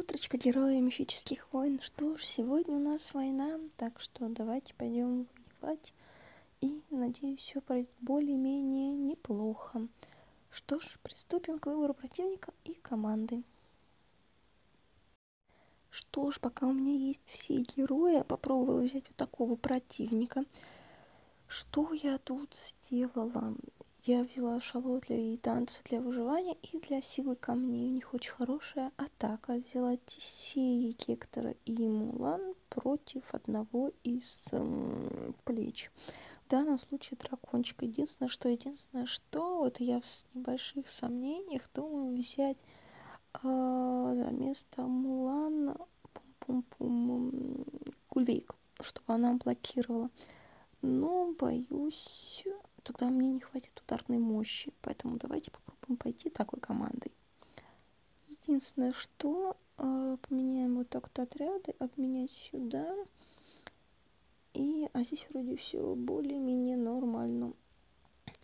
утречко, герои мифических войн. Что ж, сегодня у нас война, так что давайте пойдем воевать. И, надеюсь, все пройдет более-менее неплохо. Что ж, приступим к выбору противника и команды. Что ж, пока у меня есть все герои, попробовала взять вот такого противника. Что я тут сделала? Я взяла шалот и танцы для выживания и для силы камней. У них очень хорошая атака. Взяла Тисея, Гектора и Мулан против одного из эм, плеч. В данном случае дракончик. Единственное, что единственное, что вот я в небольших сомнениях думаю взять э, место Мулан пум-пум-пум Гульвейк, чтобы она блокировала. Но боюсь тогда мне не хватит ударной мощи. Поэтому давайте попробуем пойти такой командой. Единственное, что э, поменяем вот так вот отряды, обменять сюда. И, а здесь вроде все более-менее нормально.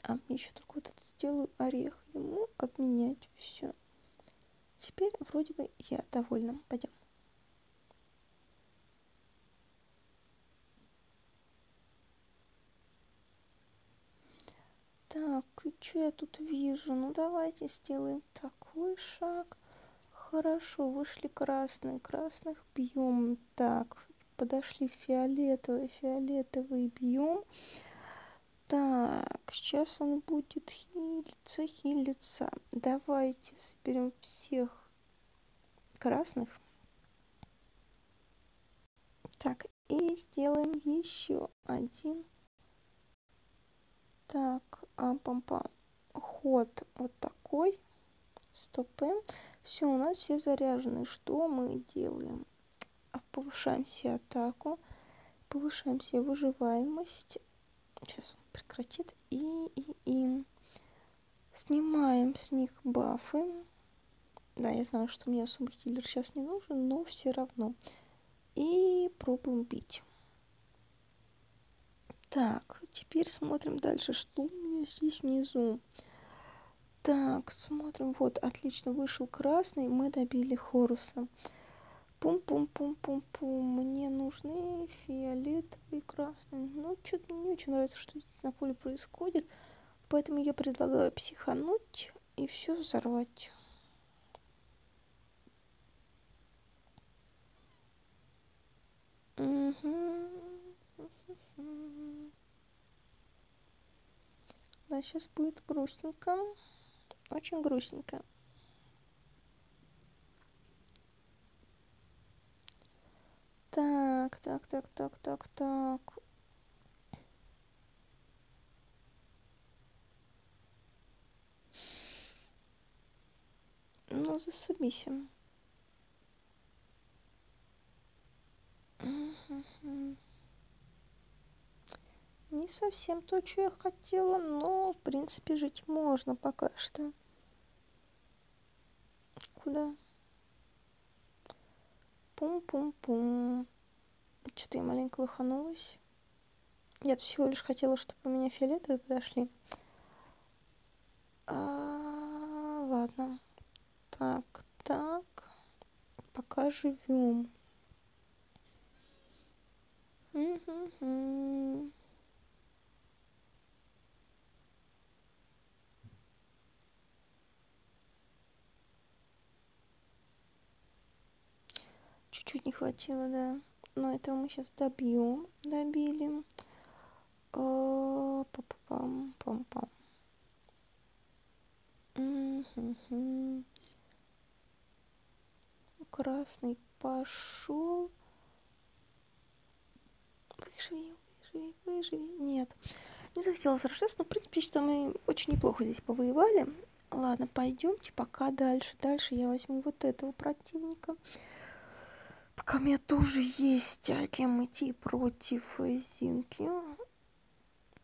А мне еще только вот это сделаю орех ему обменять все. Теперь вроде бы я довольна. Пойдем. Так, что я тут вижу? Ну, давайте сделаем такой шаг. Хорошо, вышли красные. Красных бьем. Так, подошли фиолетовые. Фиолетовые бьем. Так, сейчас он будет хилиться, хилиться. Давайте соберем всех красных. Так, и сделаем еще один так, а, -пам. ход вот такой. Стопы. Все, у нас все заряжены. Что мы делаем? А, повышаем себе атаку. Повышаем себе выживаемость. Сейчас он прекратит. И, и, и. Снимаем с них бафы. Да, я знаю, что мне особо хиллер сейчас не нужен, но все равно. И пробуем бить. Так, теперь смотрим дальше, что у меня здесь внизу. Так, смотрим. Вот, отлично, вышел красный, мы добили Хоруса. Пум-пум-пум-пум-пум. Мне нужны фиолетовый и красный. Ну, что-то мне не очень нравится, что на поле происходит. Поэтому я предлагаю психануть и все взорвать. Угу. Да, сейчас будет грустненько. Очень грустненько. Так, так, так, так, так, так. Ну, засобись. Mm-hmm. Не совсем то, что я хотела, но, в принципе, жить можно пока что. Куда? Пум-пум-пум. Что-то я маленько лоханулась. Я всего лишь хотела, чтобы у меня фиолетовые подошли. А, ладно. Так, так. Пока живем. Угу. Чуть-чуть не хватило, да. Но этого мы сейчас добьем. Добили. Пам-пам-пам. Пам-пам. Красный пошел. Выживи, выживи, выживи. Нет. Не захотела сражаться, но, в принципе, что мы очень неплохо здесь повоевали. Ладно, пойдемте пока дальше. Дальше я возьму вот этого противника. Пока у меня тоже есть а кем идти против Зинки.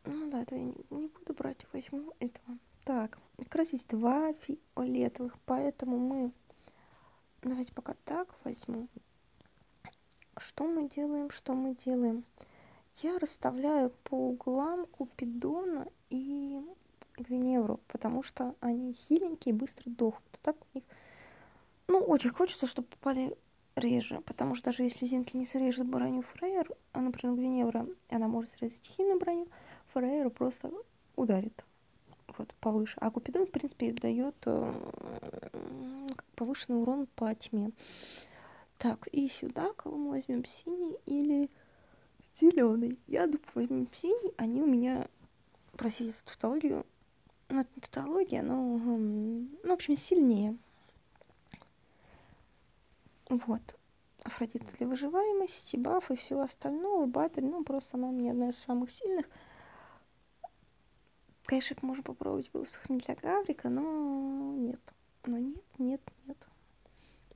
Ну да, это я не, не буду брать, возьму этого. Так, здесь два фиолетовых, поэтому мы... Давайте пока так возьму. Что мы делаем, что мы делаем? Я расставляю по углам Купидона и Гвиневру, потому что они хиленькие и быстро дохнут. А так у них Ну, очень хочется, чтобы попали реже, потому что даже если Зинки не срежет броню Фрейер, а, например, Гвиневра, она может срезать стихийную броню, Фрейер просто ударит вот повыше. А Купидон, в принципе, дает э, повышенный урон по тьме. Так, и сюда кого мы возьмем синий или зеленый. Я думаю, возьмем синий, они у меня просили за тавтологию. Ну, это не тавтология, но, ну, в общем, сильнее. Вот. Афродита для выживаемости, баф и всего остального. Батарь, ну, просто она у меня одна из самых сильных. Конечно, можно попробовать было сохранить для Гаврика, но нет. Но нет, нет, нет.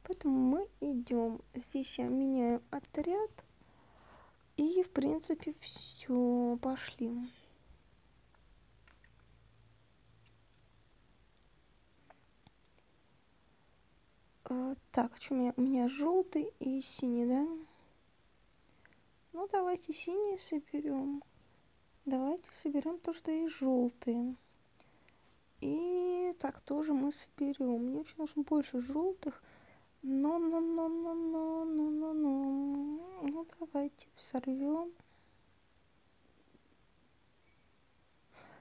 Поэтому мы идем. Здесь я меняю отряд. И, в принципе, все. Пошли. Э, так, что у меня? У меня желтый и синий, да? Ну, давайте синие соберем. Давайте соберем то, что есть желтые. И так тоже мы соберем. Мне вообще нужно больше желтых. Но, но, но, но, но, но, но, но. Ну, давайте сорвем.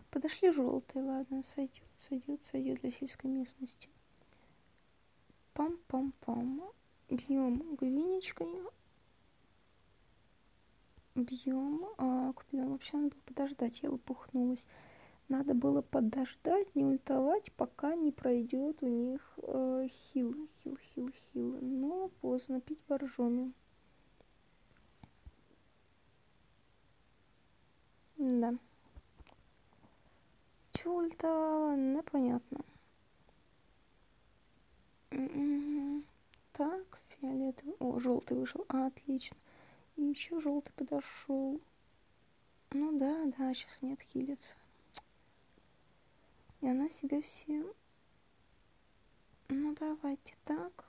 Подошли желтые, ладно, сойдет, сойдет, сойдет для сельской местности. Пам-пам-пам. Бьем гвинечкой. Бьем. А, Купидон вообще надо было подождать, я лопухнулась. Надо было подождать, не ультовать, пока не пройдет у них э, хил, хил, хил, хил. Но поздно пить боржоми. Да. Чего ультовала? Непонятно. Так, фиолетовый. О, желтый вышел. А, отлично. И еще желтый подошел. Ну да, да, сейчас не отхилится. И она себе все... Ну давайте так.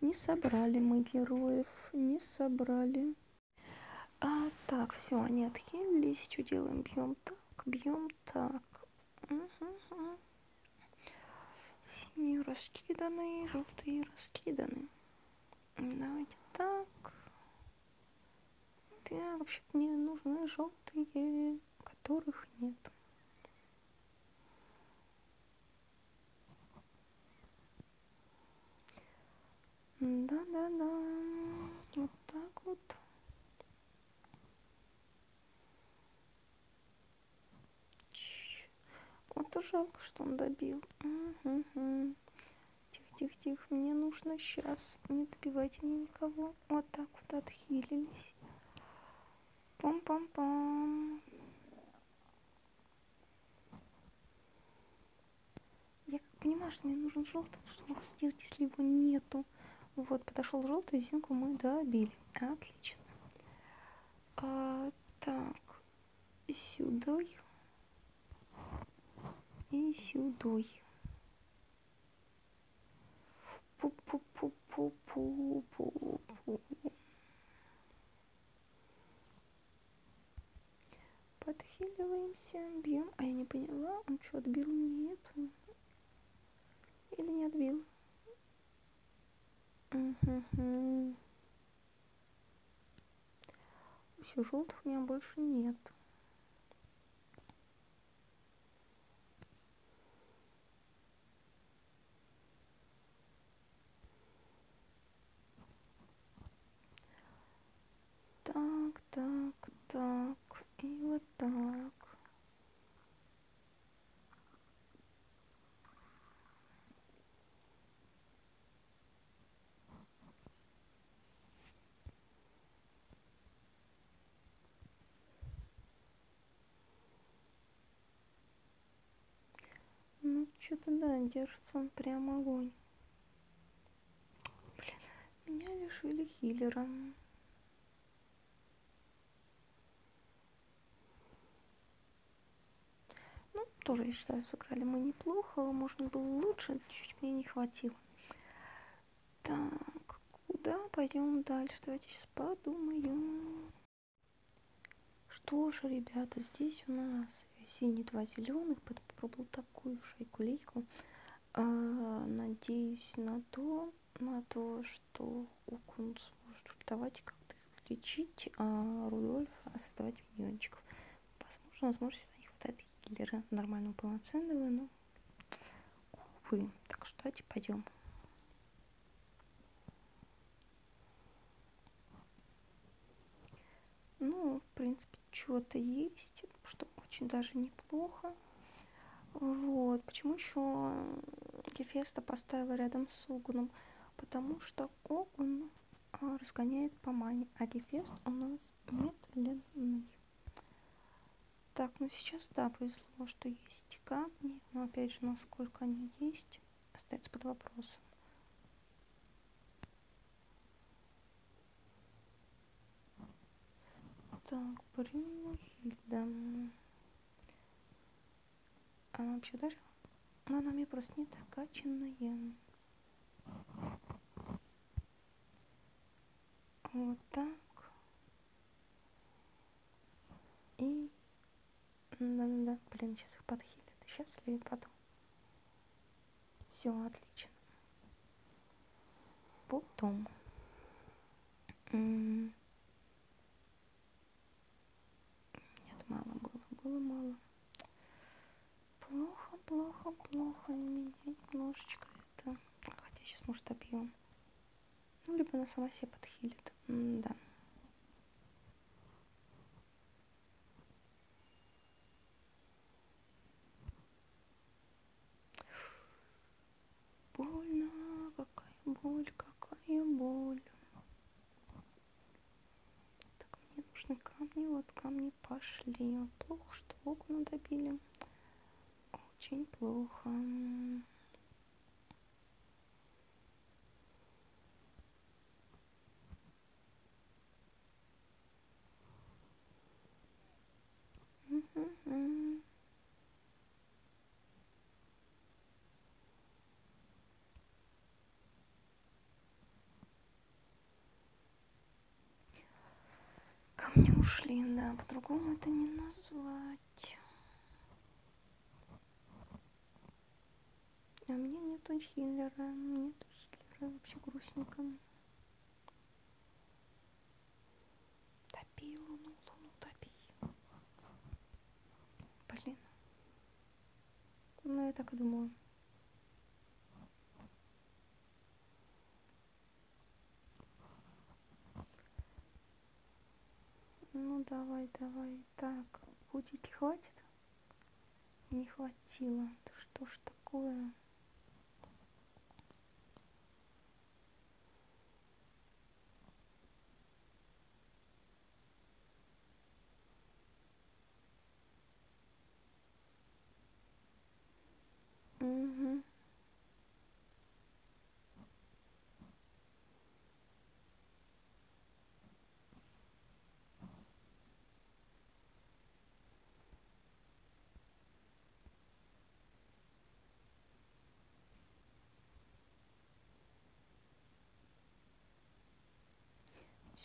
Не собрали мы героев, не собрали. А, так, все, они отхилились. Что делаем? Бьем так, бьем так. Угу. Синие раскиданы, желтые раскиданы. Давайте так. Так, вообще мне нужны желтые, которых нет. Да-да-да. Вот так вот. И жалко, что он добил. Угу. Тихо-тихо-тихо. Мне нужно сейчас. Не добивайте мне никого. Вот так вот отхилились. Пам-пам-пам. Я как понимаю, что мне нужен желтый. Что могу сделать, если его нету? Вот, подошел желтый, зинку мы добили. Отлично. А, так, сюда и сюдой. Пу-пу-пу-пу-пу-пу. Подхиливаемся, бьем. А я не поняла, он что, отбил мне эту? Или не отбил? Угу. Все, желтых у меня больше нет. Так, так, так. И вот так. Ну, что-то да, держится он прям огонь. Блин, меня лишили хиллера. Тоже, я считаю, сыграли мы неплохо. Можно было лучше, чуть мне не хватило. Так, куда пойдем дальше? Давайте сейчас подумаем. Что же, ребята, здесь у нас синий, два зеленых. Попробовал такую шайку-лейку. А, надеюсь на то, на то, что Укун сможет и как-то их лечить, а Рудольф создавать миньончиков. Возможно, возможно, сюда хиллера нормального полноценного, но увы. Так что давайте пойдем. Ну, в принципе, что-то есть, что очень даже неплохо. Вот. Почему еще Гефеста поставила рядом с Огуном? Потому что Огун а, разгоняет по мане, а Гефест у нас медленный. Так, ну сейчас, да, повезло, что есть камни, но опять же, насколько они есть, остается под вопросом. Так, Брюнхильда. Она вообще ударила? Но она мне просто не докачанная. Вот так. И... Да-да-да. Блин, сейчас их подхилят. Сейчас или потом. Все, отлично. Потом. -м мало было, было мало. Плохо, плохо, плохо. Меня немножечко это... Хотя сейчас, может, объем. Ну, либо она сама себе подхилит. М да. Больно, какая боль, какая боль. нужны камни. Вот камни пошли. Плохо, что окна добили. Очень плохо. Mm-hmm. камни ушли, да, по-другому это не назвать. А мне нету хиллера, нету хиллера, вообще грустненько. Топи луну, луну топи. Блин. Ну, я так и думала. Ну давай, давай. Так, будет хватит? Не хватило. Да что ж такое? Угу.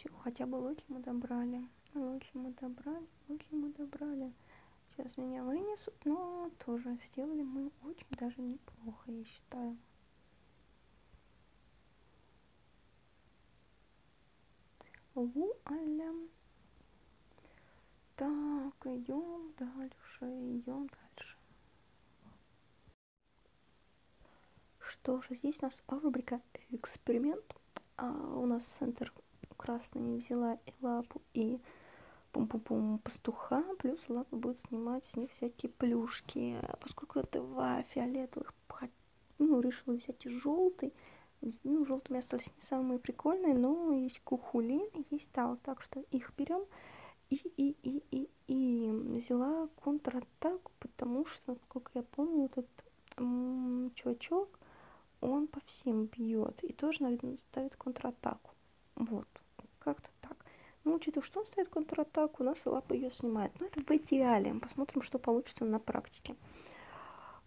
Все, хотя бы локи мы добрали. Локи мы добрали, локи мы добрали. Сейчас меня вынесут, но тоже сделали мы очень даже неплохо, я считаю. Вуаля. Так, идем дальше, идем дальше. Что же, здесь у нас рубрика эксперимент. А у нас центр красный взяла и лапу, и пум-пум-пум пастуха, плюс лапа будет снимать с них всякие плюшки. Поскольку два фиолетовых, ну, решила взять и желтый. Ну, желтыми остались не самые прикольные, но есть кухулин, есть тал, так что их берем. И, и, и, и, и взяла контратаку, потому что, насколько я помню, этот м- чувачок, он по всем бьет и тоже, наверное, ставит контратаку. Вот. Как-то так. Но учитывая, что он ставит контратаку, у нас лапа ее снимает. Но это в идеале. Посмотрим, что получится на практике.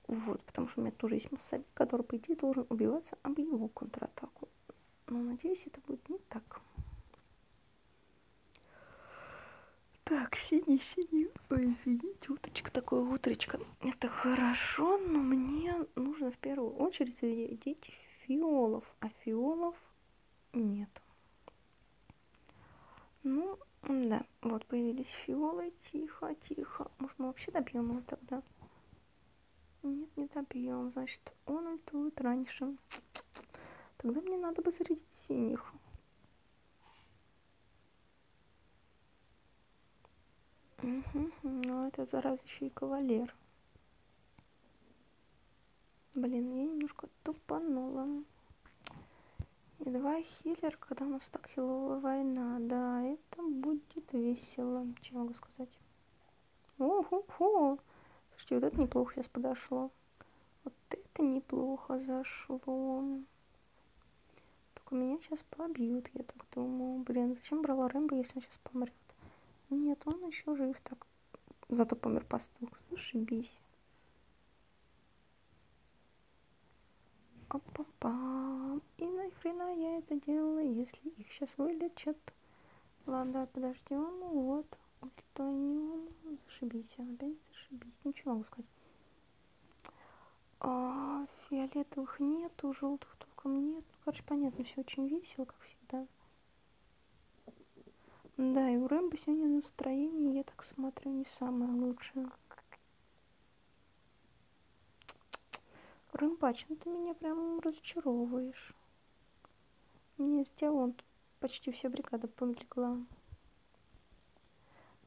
Вот, потому что у меня тоже есть массовик, который, по идее, должен убиваться об его контратаку. Но надеюсь, это будет не так. Так, синий-синий. Ой, извините, уточка такое утречко. Это хорошо, но мне нужно в первую очередь зарядить фиолов, а фиолов нет. Ну, да, вот появились фиолы. Тихо, тихо. Может, мы вообще добьем его тогда? Нет, не добьем. Значит, он ультует раньше. Тогда мне надо бы зарядить синих. Угу, ну это зараза еще и кавалер. Блин, я немножко тупанула. И два хиллер, когда у нас так хиловая война. Да, это будет весело. Что могу сказать? Ого-го! Слушайте, вот это неплохо сейчас подошло. Вот это неплохо зашло. Только меня сейчас побьют, я так думаю. Блин, зачем брала Рэмбо, если он сейчас помрет? Нет, он еще жив так. Зато помер пастух. Зашибись. Опа-па. И нахрена я это делала, если их сейчас вылечат? Ладно, подождем. Вот. Ультанем. Зашибись. Опять зашибись. Ничего могу сказать. А, фиолетовых нету, желтых толком нет. Ну, короче, понятно, все очень весело, как всегда. Да, и у Рэмбо сегодня настроение, я так смотрю, не самое лучшее. Рымбач, ну ты меня прям разочаровываешь. Мне из тебя вон почти вся бригада полегла.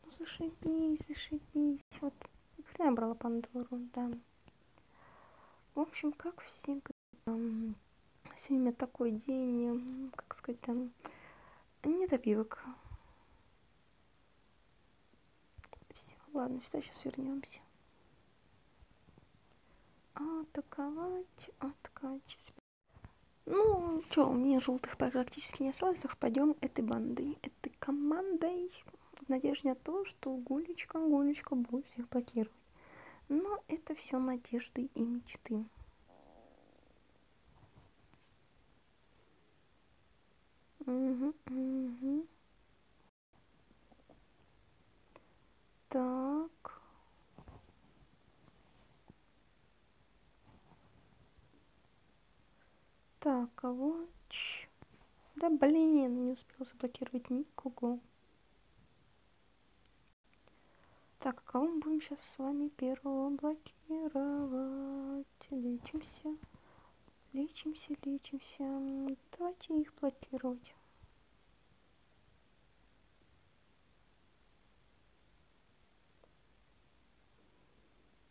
Ну зашибись, зашибись. Вот, я брала Пандору, да. В общем, как всегда, сегодня такой день, как сказать, там, недопивок. Ладно, сюда сейчас вернемся. Атаковать, атаковать. Ну, что, у меня желтых практически не осталось, так что пойдем этой бандой, этой командой в надежде на то, что Гулечка, Гулечка будет всех блокировать. Но это все надежды и мечты. Угу, угу. Так. Так, кого? Ч. Да блин, не успел заблокировать никого. Так, а кого мы будем сейчас с вами первого блокировать? Лечимся. Лечимся, лечимся. Давайте их блокировать.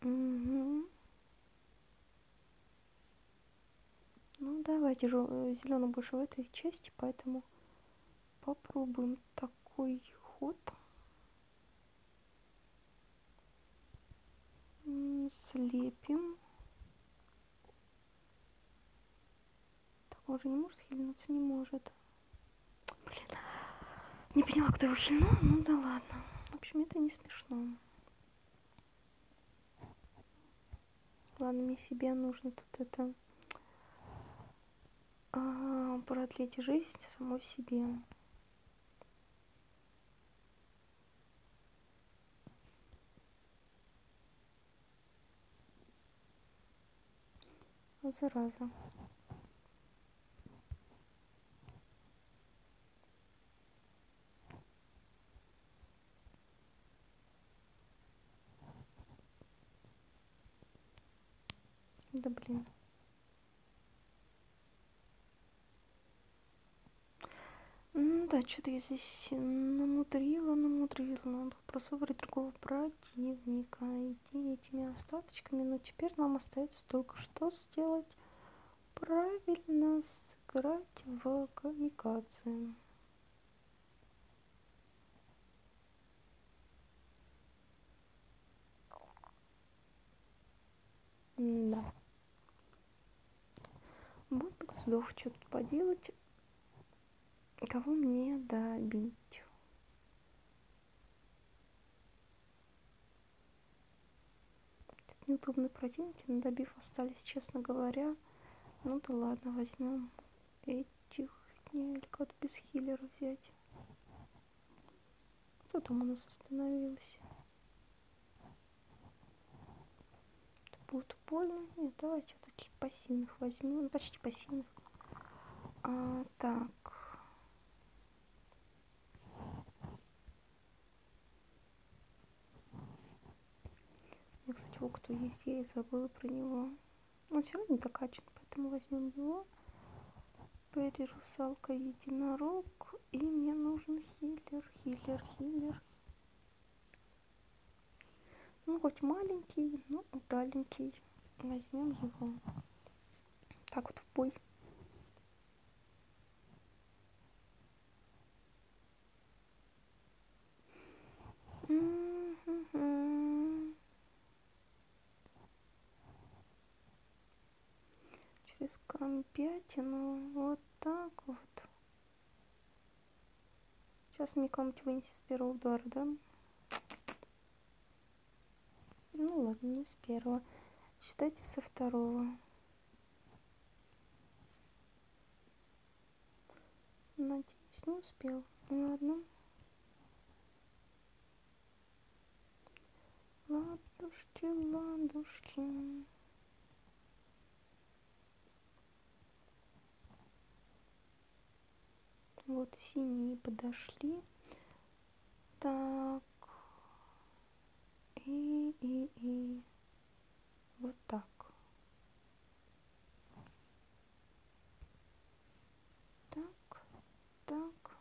Угу. Ну, давайте же зеленый больше в этой части, поэтому попробуем такой ход. Слепим. Так, он же не может хильнуться, не может. Блин. Не поняла, кто его хильнул, ну да ладно. В общем, это не смешно. Ладно, мне себе нужно тут это а, продлить жизнь самой себе. Зараза. Да блин. Да, что-то я здесь намудрила, намудрила. Просто выбрать другого противника. Иди этими остаточками. Но теперь нам остается только что сделать. Правильно сыграть в камикадзе. Да. Будет здорово что-то поделать. Кого мне добить? Неудобные противники, но добив остались, честно говоря. Ну да ладно, возьмем этих. Не, или кого-то без хиллера взять. Что там у нас установилось? Это будет больно? Нет, давайте вот таких пассивных возьмем. Почти пассивных. А, так. Меня, кстати, вот кто есть, я и забыла про него. Он все равно не докачан, поэтому возьмем его. Перри, русалка, единорог. И мне нужен хиллер, хиллер, хиллер. Ну, хоть маленький, но удаленький. Возьмем его. Так вот в бой. Через компятину вот так вот. Сейчас мне кому-нибудь вынесет с первого удара, да? Ну ладно, не с первого. Считайте со второго. Надеюсь, не успел. Ладно. Ладушки, ладушки. Вот синие подошли. Так. И, и, и. Вот так. Так, так.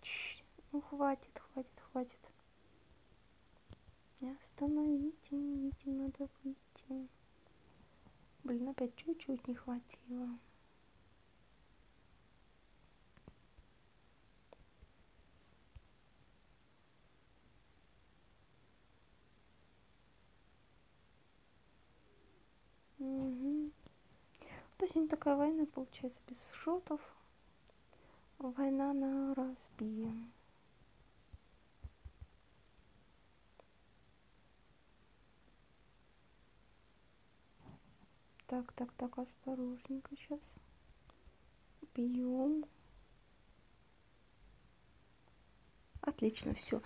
Чш, ну хватит, хватит, хватит. Не остановите, видите, надо выйти. Блин, опять чуть-чуть не хватило. Угу. То есть не такая война получается без шотов. Война на разбие. Так, так, так, осторожненько сейчас. Бьем. Отлично, все.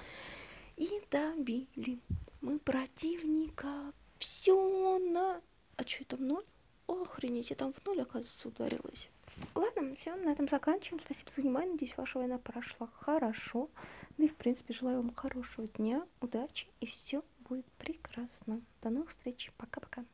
И добили мы противника. Все на... А что в ноль? Охренеть, я там в ноль, оказывается, ударилась. Ладно, все, на этом заканчиваем. Спасибо за внимание. Надеюсь, ваша война прошла хорошо. Ну и, в принципе, желаю вам хорошего дня, удачи, и все будет прекрасно. До новых встреч. Пока-пока.